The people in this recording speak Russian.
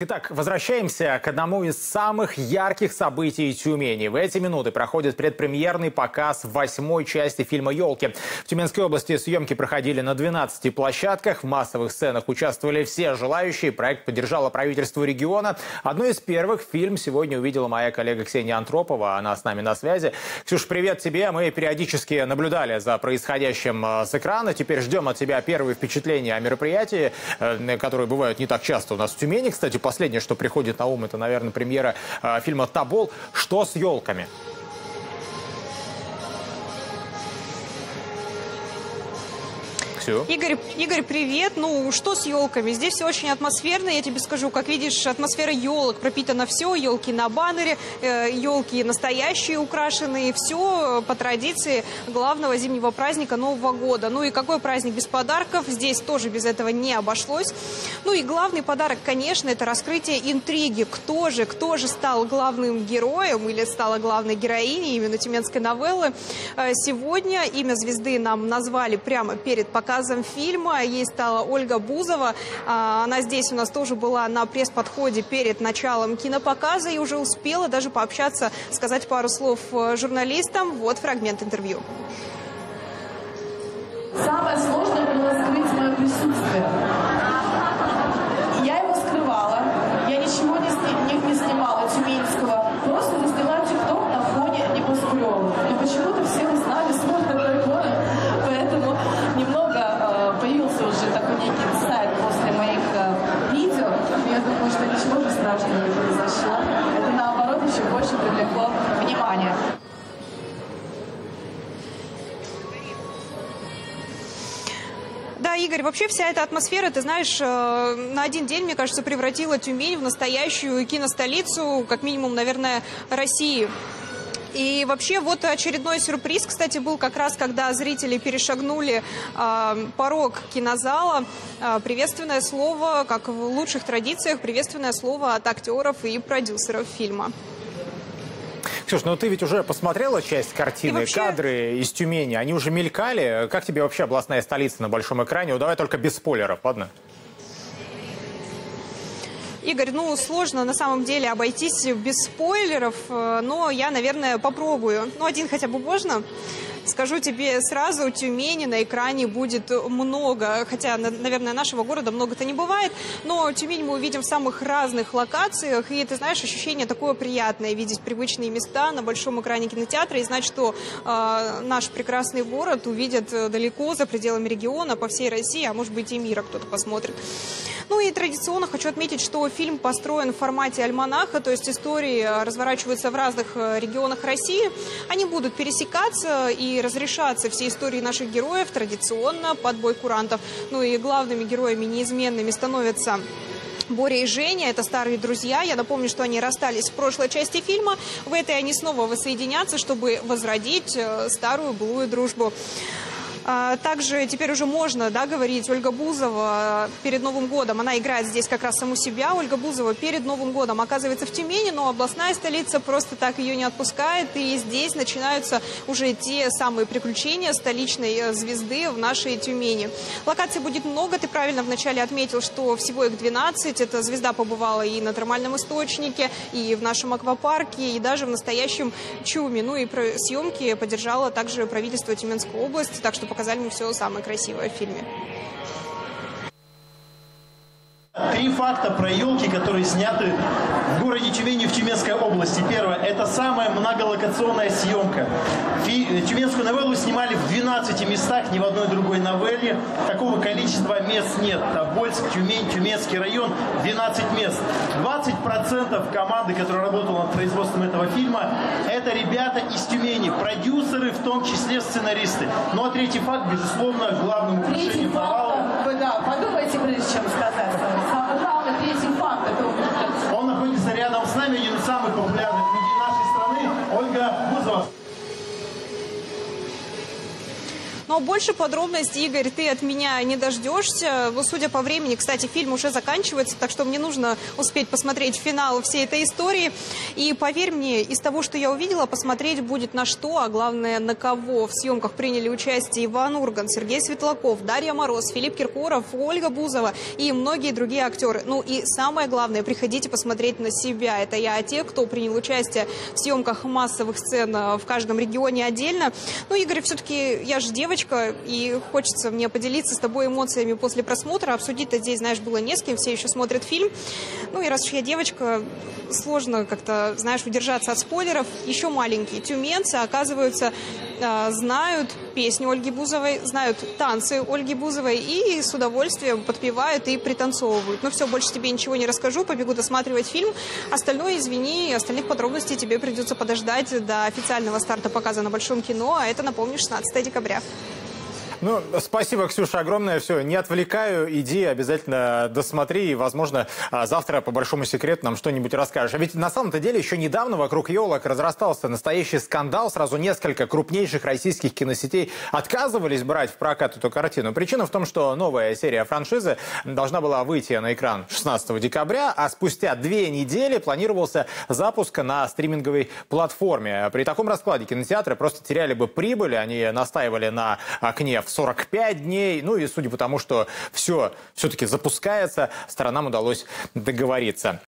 Итак, возвращаемся к одному из самых ярких событий Тюмени. В эти минуты проходит предпремьерный показ восьмой части фильма «Елки». В Тюменской области съемки проходили на 12 площадках. В массовых сценах участвовали все желающие. Проект поддержало правительство региона. Одно из первых фильм сегодня увидела моя коллега Ксения Антропова. Она с нами на связи. Ксюш, привет тебе. Мы периодически наблюдали за происходящим э, с экрана. Теперь ждем от тебя первые впечатления о мероприятии, э, которые бывают не так часто у нас в Тюмени. Кстати, последнее, что приходит на ум, это, наверное, премьера э, фильма «Табол». Что с елками? Все. Игорь, Игорь, привет. Ну, что с елками? Здесь все очень атмосферно, я тебе скажу. Как видишь, атмосфера елок пропитана все. Елки на баннере, э, елки настоящие, украшенные. Все по традиции главного зимнего праздника Нового года. Ну и какой праздник без подарков? Здесь тоже без этого не обошлось. Ну и главный подарок, конечно, это раскрытие интриги. Кто же, кто же стал главным героем или стала главной героиней именно тюменской новеллы? Э, сегодня имя звезды нам назвали прямо перед показом показом фильма. Ей стала Ольга Бузова. А, она здесь у нас тоже была на пресс-подходе перед началом кинопоказа и уже успела даже пообщаться, сказать пару слов э, журналистам. Вот фрагмент интервью. Самое сложное было скрыть мое присутствие. Я его скрывала. Я ничего не, сни не, не снимала тюменского. Просто засняла тикток на фоне небоскреба. Но почему-то все узнали свой дракона. Поэтому немного появился уже такой некий инсайт после моих э, видео. Я думаю, что ничего же страшного не произошло. Это наоборот еще больше привлекло внимание. Да, Игорь, вообще вся эта атмосфера, ты знаешь, э, на один день, мне кажется, превратила Тюмень в настоящую киностолицу, как минимум, наверное, России. И вообще вот очередной сюрприз, кстати, был как раз, когда зрители перешагнули э, порог кинозала. Э, приветственное слово, как в лучших традициях, приветственное слово от актеров и продюсеров фильма. Ксюш, ну ты ведь уже посмотрела часть картины, вообще... кадры из Тюмени, они уже мелькали. Как тебе вообще областная столица на большом экране? Ну, давай только без спойлеров, ладно? Игорь, ну, сложно на самом деле обойтись без спойлеров, э, но я, наверное, попробую. Ну, один хотя бы можно. Скажу тебе сразу, Тюмени на экране будет много, хотя, наверное, нашего города много-то не бывает, но Тюмень мы увидим в самых разных локациях, и ты знаешь, ощущение такое приятное, видеть привычные места на большом экране кинотеатра и знать, что э, наш прекрасный город увидят далеко, за пределами региона, по всей России, а может быть и мира кто-то посмотрит. Ну и традиционно хочу отметить, что фильм построен в формате альманаха, то есть истории разворачиваются в разных э, регионах России. Они будут пересекаться и разрешаться все истории наших героев традиционно под бой курантов. Ну и главными героями неизменными становятся Боря и Женя – это старые друзья. Я напомню, что они расстались в прошлой части фильма. В этой они снова воссоединятся, чтобы возродить э, старую былую дружбу. А, также теперь уже можно да, говорить Ольга Бузова перед Новым годом. Она играет здесь как раз саму себя. Ольга Бузова перед Новым годом оказывается в Тюмени, но областная столица просто так ее не отпускает. И здесь начинаются уже те самые приключения столичной э, звезды в нашей Тюмени. Локаций будет много. Ты правильно вначале отметил, что всего их 12. Эта звезда побывала и на термальном источнике, и в нашем аквапарке, и даже в настоящем Чуме. Ну и съемки поддержало также правительство Тюменской области. Так что показали мне все самое красивое в фильме. Три факта про елки, которые сняты в городе Тюмени в Тюменской области. Первое, это самая многолокационная съемка. Фи Тюменскую новеллу снимали в 12 местах, ни в одной другой новелле. Такого количества мест нет. Тобольск, Тюмень, Тюменский район, 12 мест. 20% команды, которая работала над производством этого фильма, это ребята из Тюмени, продюсеры, в том числе сценаристы. Ну а третий факт, безусловно, главным украшением провала. Подумайте, прежде чем сказать. Самый главный третий факт, это Он находится рядом с нами, один из самых популярных людей нашей страны, Ольга Бузова. Но больше подробностей, Игорь, ты от меня не дождешься. Судя по времени, кстати, фильм уже заканчивается, так что мне нужно успеть посмотреть финал всей этой истории. И поверь мне, из того, что я увидела, посмотреть будет на что, а главное на кого. В съемках приняли участие Иван Урган, Сергей Светлаков, Дарья Мороз, Филипп Киркоров, Ольга Бузова и многие другие актеры. Ну и самое главное, приходите посмотреть на себя. Это я о тех, кто принял участие в съемках массовых сцен э, в каждом регионе отдельно. Ну, Игорь, все-таки я же девочка, и хочется мне поделиться с тобой эмоциями после просмотра. Обсудить-то здесь, знаешь, было не с кем, все еще смотрят фильм. Ну и раз уж я девочка, сложно как-то, знаешь, удержаться от спойлеров. Еще маленькие тюменцы, оказываются, э, знают песню Ольги Бузовой, знают танцы Ольги Бузовой и с удовольствием подпевают и пританцовывают. Ну все, больше тебе ничего не расскажу, побегу досматривать фильм. Остальное, извини, остальных подробностей тебе придется подождать до официального старта показа на Большом кино, а это, напомню, 16 декабря. Ну, спасибо, Ксюша, огромное. Все, не отвлекаю, иди, обязательно досмотри, и, возможно, а, завтра по большому секрету нам что-нибудь расскажешь. А ведь на самом-то деле еще недавно вокруг елок разрастался настоящий скандал. Сразу несколько крупнейших российских киносетей отказывались брать в прокат эту картину. Причина в том, что новая серия франшизы должна была выйти на экран 16 декабря, а спустя две недели планировался запуск на стриминговой платформе. При таком раскладе кинотеатры просто теряли бы прибыль, они настаивали на окне в 45 дней. Ну и судя по тому, что все все-таки запускается, сторонам удалось договориться.